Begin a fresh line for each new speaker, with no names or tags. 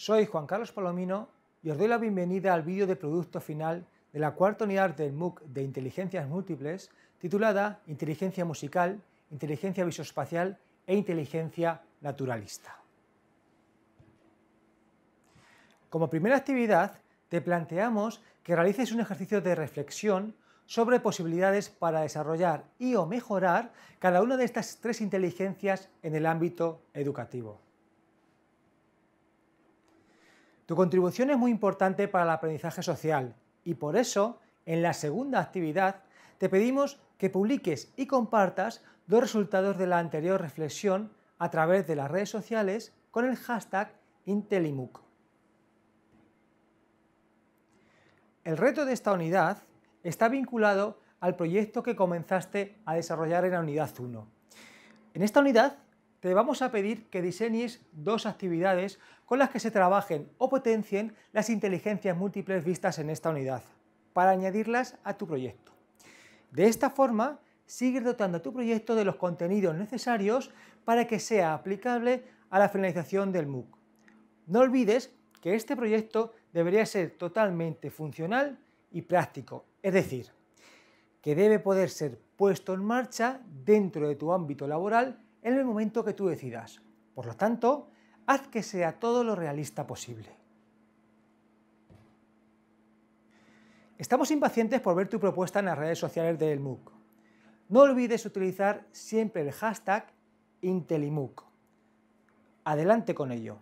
Soy Juan Carlos Palomino y os doy la bienvenida al vídeo de producto final de la cuarta unidad del MOOC de Inteligencias Múltiples titulada Inteligencia Musical, Inteligencia Visoespacial e Inteligencia Naturalista. Como primera actividad, te planteamos que realices un ejercicio de reflexión sobre posibilidades para desarrollar y o mejorar cada una de estas tres inteligencias en el ámbito educativo. Tu contribución es muy importante para el aprendizaje social y por eso, en la segunda actividad, te pedimos que publiques y compartas dos resultados de la anterior reflexión a través de las redes sociales con el hashtag Intelimuc. El reto de esta unidad está vinculado al proyecto que comenzaste a desarrollar en la unidad 1. En esta unidad te vamos a pedir que diseñes dos actividades con las que se trabajen o potencien las inteligencias múltiples vistas en esta unidad, para añadirlas a tu proyecto. De esta forma, sigues dotando a tu proyecto de los contenidos necesarios para que sea aplicable a la finalización del MOOC. No olvides que este proyecto debería ser totalmente funcional y práctico, es decir, que debe poder ser puesto en marcha dentro de tu ámbito laboral en el momento que tú decidas. Por lo tanto, haz que sea todo lo realista posible. Estamos impacientes por ver tu propuesta en las redes sociales del MOOC. No olvides utilizar siempre el hashtag IntelliMOOC. Adelante con ello.